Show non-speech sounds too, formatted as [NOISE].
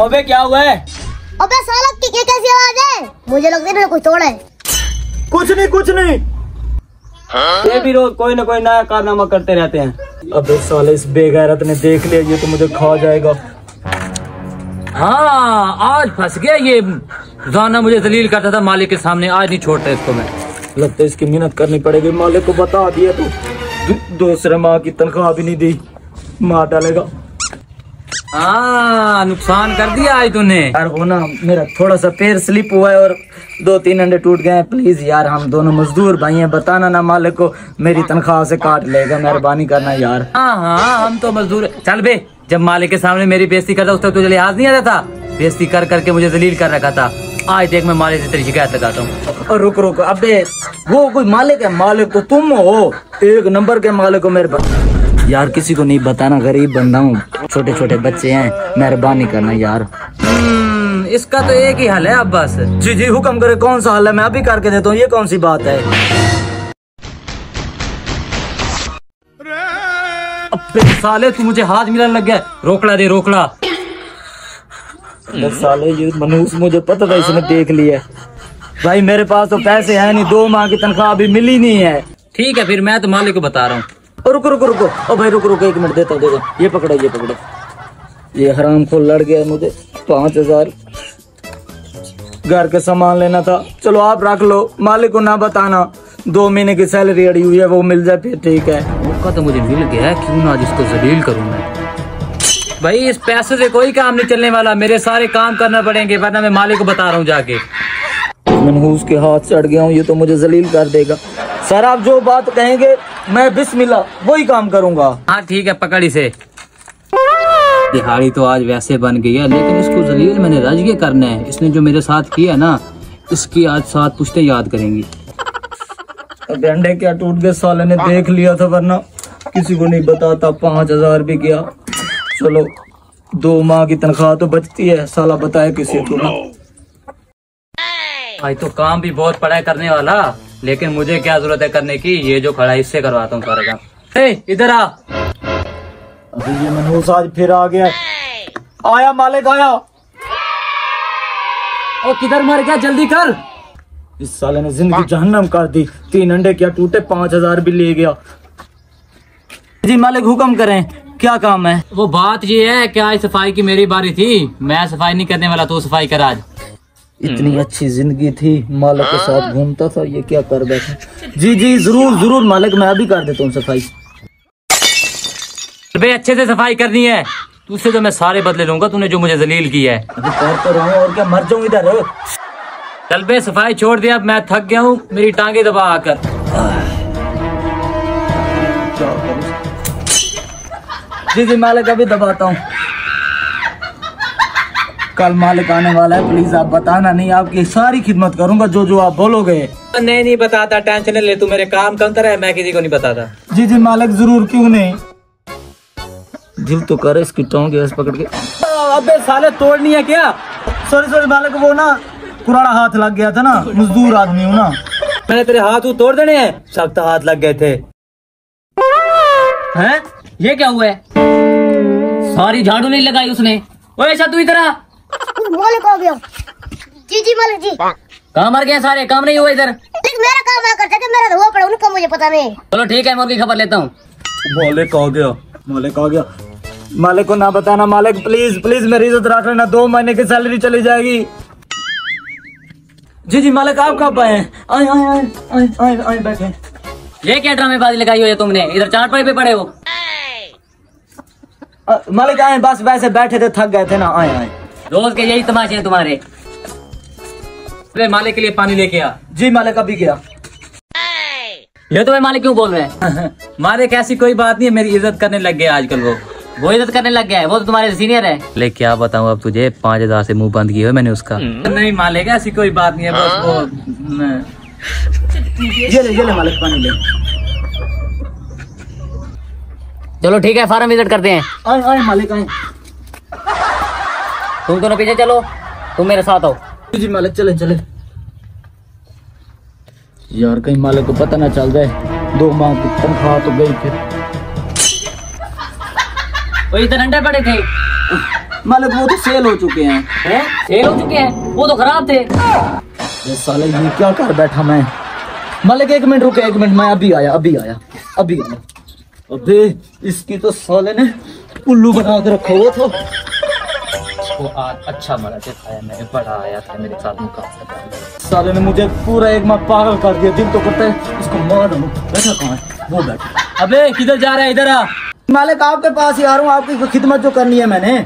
अबे क्या हुआ है? अबे साला की क्या कैसी आवाज़ है? मुझे लगता है कुछ तोड़ा है। कुछ नहीं कुछ नहीं। ये भी रोज कोई ना कोई नया कारनामा करते रहते हैं। अबे साले इस बेगैरत ने देख लिया ये तो मुझे खा जाएगा। हाँ आज फंस गया ये। रोज़ाना मुझे जलील करता था मालिक के सामने। आज नहीं छोड़ता इसको मैं। लगता है इसकी मेहनत करनी पड़ेगी। मालिक को बता दिया तो। दूसरे माह की तनख्वाह भी नहीं दी। मार डालेगा। हाँ नुकसान कर दिया आज तूने। यार वो ना मेरा थोड़ा सा पैर स्लिप हुआ है और दो तीन अंडे टूट गए हैं। प्लीज़ यार हम दोनों मजदूर भाई हैं। बताना ना मालिक को मेरी तनख्वाह से काट लेगा। मेहरबानी करना यार। हाँ हाँ हम तो मजदूर हैं। चल बे जब मालिक के सामने मेरी बेइज्जती करता उस तक तुझे लिहाज नहीं आता था? बेइज्जती कर करके मुझे जलील कर रखा था। आज देख मैं मालिक से तेरी शिकायत लगाता हूँ। और रुक रुक अबे वो कोई मालिक है? मालिक तो तुम हो। एक नंबर के मालिक हो मेरे पास। यार किसी को नहीं बताना गरीब बंदा हूँ। छोटे छोटे बच्चे हैं। मेहरबानी करना यार। हम्म, इसका तो एक ही हल है अब बस। जी जी हुक्म करे कौन सा हल है? मैं अभी करके देता हूँ। ये कौन सी बात है? अबे साले तू मुझे हाथ मिलाने लग गया। रोकड़ा दे रोकड़ा। अबे साले ये मनूस मुझे पता था इसने देख लिया। भाई मेरे पास तो पैसे हैं नहीं। दो माह की तनख्वाह अभी मिली नहीं है। ठीक है फिर मैं तो मालिक को बता रहा हूँ। रुको रुको रुको। ओ भाई रुको रुको एक मिनट देता हूँ दे दो ये पकड़ो ये पकड़ो। ये हराम खोल लड़ गया मुझे। पाँच हज़ार। घर के सामान लेना था। चलो आप रख लो। मालिक को ना बताना। दो महीने की सैलरी अड़ी हुई है वो मिल जाए फिर ठीक है। मौका तो मुझे मिल गया है क्यों ना जिसको जलील करूँ मैं? भाई इस पैसे से कोई काम नहीं चलने वाला। मेरे सारे काम करना पड़ेंगे वरना मैं मालिक को बता रहा हूँ जाके। मनहूस के हाथ चढ़ गया हूँ ये तो मुझे जलील कर देगा। सर आप जो बात कहेंगे मैं बिस्मिल्लाह वही काम करूँगा। हाँ ठीक है पकड़ इसे। दिहाड़ी तो आज वैसे बन गई है लेकिन इसको जलील मैंने रज के करना है। इसने जो मेरे साथ किया ना इसकी आज साथ पुश्ते याद करेंगी। अब अंडे क्या टूट गए साले ने देख लिया था वरना किसी को नहीं बताता पाँच हज़ार भी गया चलो दो माह की तनख्वाह तो बचती है साला बताया किसी को ना। आज तो काम भी बहुत पड़ा है करने वाला। लेकिन मुझे क्या ज़रूरत है करने की? ये जो खड़ा इससे करवाता हूँ सारा काम। इधर आ। अभी ये मनहूस आज फिर आ गया आया मालिक आया। ओ किधर मर गया? जल्दी कर। इस साले ने ज़िंदगी जहन्नम कर दी। तीन अंडे क्या टूटे? पाँच हज़ार भी ले गया। जी मालिक हुक्म करें। क्या काम है? वो बात ये है कि आज सफ़ाई की मेरी बारी थी? मैं सफ़ाई नहीं करने वाला तू सफ़ाई कर आज। इतनी अच्छी ज़िंदगी थी मालक के साथ घूमता था ये क्या कर बैठा? जी जी ज़रूर ज़रूर मालिक मैं अभी कर देता हूँ सफ़ाई। बे अच्छे से सफ़ाई करनी है। तुझसे तो मैं सारे बदले लूँगा तूने जो मुझे जलील किया है। अभी कर तो रहा हूँ और क्या मर जाऊँ इधर? चल बे सफ़ाई छोड़ दिया अब मैं थक गया हूँ मेरी टांगे दबा आकर। जी जी मालिक अभी दबाता हूँ। कल मालिक आने वाला है प्लीज़ आप बताना नहीं आपकी सारी खिदमत करूँगा जो जो आप बोलोगे। नहीं नहीं बताता टेंशन ले तू मेरे काम कम तरह मैं किसी को नहीं बताता। जी जी मालिक ज़रूर क्यों नहीं? दिल तो करे इसकी टोंग गैस पकड़ के। अबे साले तोड़नी है क्या? सॉरी सॉरी मालिक वो ना पुराना हाथ लग गया था ना मजदूर आदमी हूँ ना। मैंने तेरे हाथ तोड़ देने हैं। सख्त हाथ लग गए थे। हैं? ये क्या हुआ है? सारी झाड़ू नहीं लगाई उसने। ओए तू इधर आ। मालिक हो गया? जी जी मालिक जी। कहाँ मर गए सारे काम नहीं हुआ इधर। मेरा काम आ करता था मेरा तो हुआ पड़ा उनका मुझे पता नहीं। चलो ठीक है मैं उनकी खबर लेता हूँ। मालिक आ गया? मालिक आ गया? मालिक को ना बताना मालिक प्लीज़ प्लीज़ मेरी इज़्ज़त रख लेना दो महीने की सैलरी चली जाएगी। जी जी मालिक आप कब आए आए आए आए आए आए आए बैठे। ये क्या ड्रामेबाजी लगाई हुई है तुमने? इधर चार पाई पे पड़े हो। मालिक आए बस वैसे बैठे थे थक गए थे ना आए आए। रोज के यही तमाशे हैं तुम्हारे। अरे मालिक के लिए पानी लेके आ। जी मालिक अभी गया। ये तो मैं मालिक क्यों बोल रहे हैं? [LAUGHS] मालिक ऐसी कोई बात नहीं है मेरी इज़्ज़त करने लग गया आजकल वो। वो इज़्ज़त करने लग गया है वो तो तुम्हारे सीनियर है। ले क्या बताऊँ अब तुझे? पाँच हज़ार से मुँह बंद किया है मैंने उसका। नहीं मालिक ऐसी कोई बात नहीं है बस वो ये ले ये ले मालिक पानी ले। चलो ठीक है फार्म विज़िट करते हैं। आए आए मालिक आए। तुम दोनों पीछे चलो। तुम मेरे साथ आओ। जी मालिक चले चले। यार कहीं मालिक को पता ना चल जाए। दो माह की तनख्वाह तो गई फिर। वो इधर अंडे पड़े थे। मालिक वो तो सेल हो चुके हैं। हैं? सेल हो चुके हैं? वो तो खराब थे। ये साले ये क्या कर बैठा मैं? मालिक एक मिनट रुके एक मिनट मैं अभी आया अभी आया अभी आया। अबे इसकी तो साले ने उल्लू बना के रखा हुआ था। वो आज अच्छा मरा खाया मैंने बड़ा आया था, मेरे साथ मुकाबला साले ने मुझे पूरा एक माह पागल कर दिया, दिल तो करते है, इसको मार दूँ। बैठा है? वो बैठा। अबे, किधर जा रहा है, इधर आ। मालिक, आपके पास ही आ रहा हूँ, आपकी खिदमत जो करनी है मैंने।